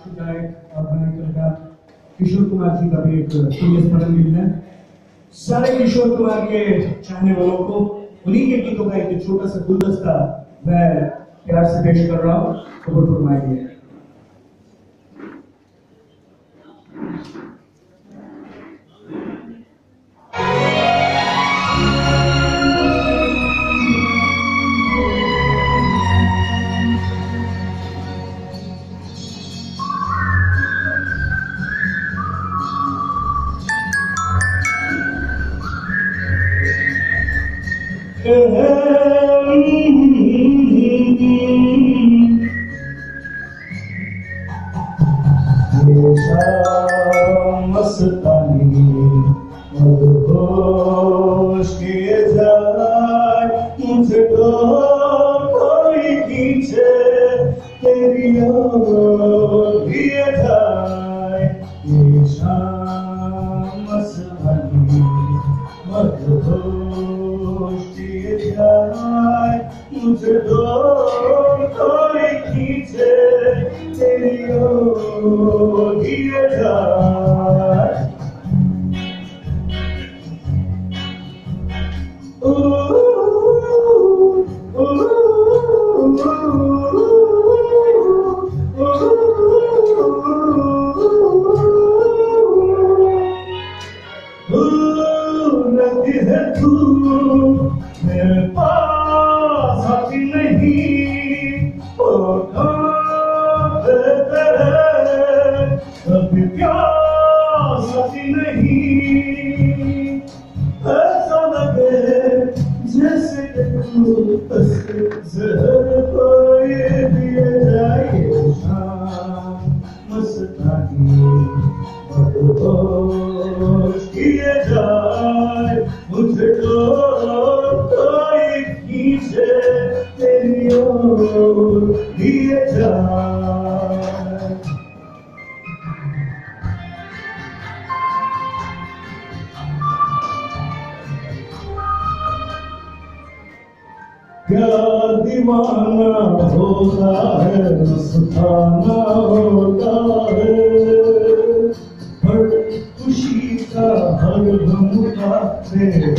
साक्षी गायक और गायक किशोर कुमार जी का भी एक स्मरण दिन है। सारे किशोर कुमार के चाहने वालों को, उन्हीं के गीतों का एक छोटा सा गुलदस्ता मैं प्यार से पेश कर रहा हूँ खबर फरमाइए। Oh, नदी है तू मेरे पास आती नहीं। ओ कभी प्यास आती नहीं। ऐसा लगे जैसे तू जहर मुझे तो कोई खींचे तेरी ओर दिए जाए क्या दीवाना होता है मस्ताना होता है हर खुशी का हर गम का बेगाना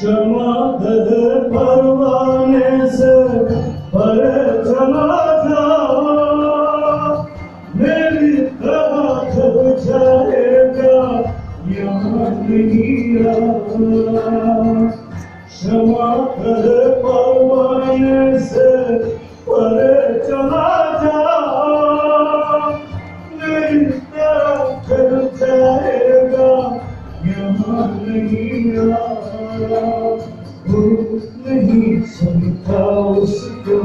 şamadır parvanesi pare kanata meri kahat çayega yamaniya şamadır parvanesi pare नहीं सुनता उसको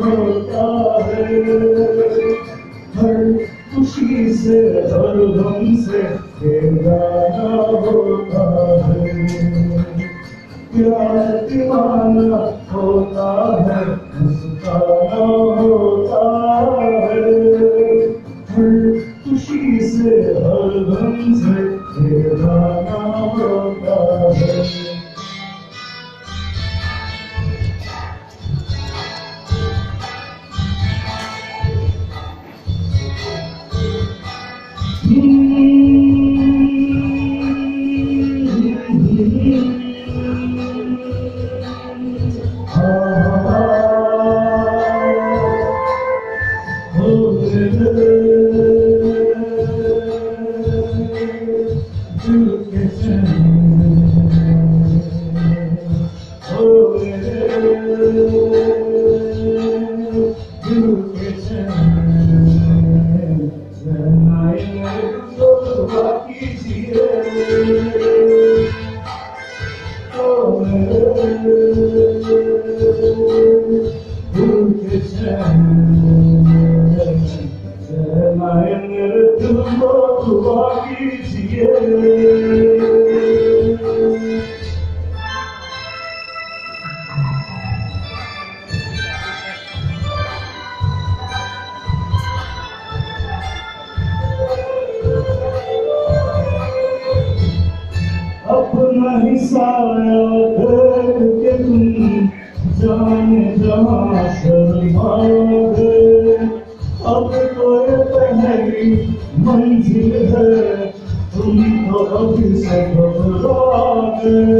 होता है हर खुशी से हर गम से बेगाना होता है। क्या दीवाना होता है मुस्काना होता है हर खुशी से हर गम से बेगाना होता अपना हिस्सा के तुम जाने जहाँ शर्मा गए अब तो ये पहली मंजिल है तुम तो अभी से घबरा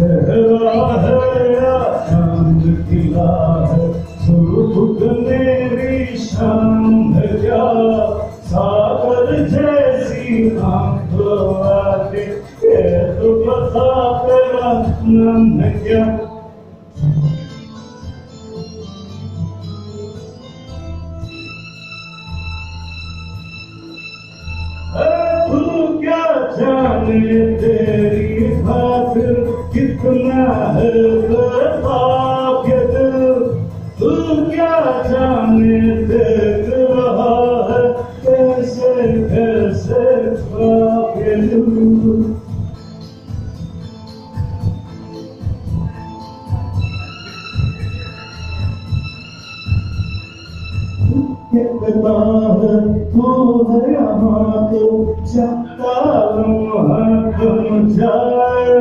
Tehra hey ya, Tanrı तेरा नाम है क्या तू क्या जाने तेरी खातिर कितना है काफिर तू क्या जाने कैसे कितना है तू यहाँ तो चक्का थम जाए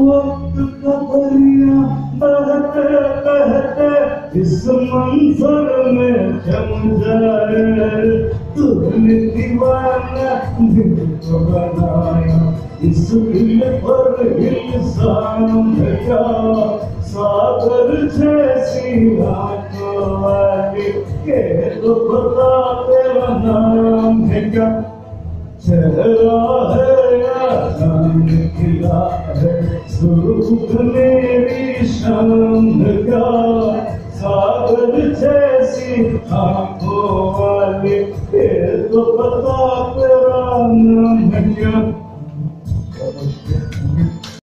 वक्त का दरिया बहते बहते इस मंजर में जम जाए क्या सागर जैसी आँखों के तो पता तेरा नाम है क्या चेहरा है या चाँद खिला है सुख मेरी शाम क्या सागर जैसी हमको वाले ये तो पता तेरा नाम है